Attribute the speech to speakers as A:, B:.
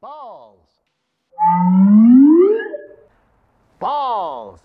A: Balls. Balls.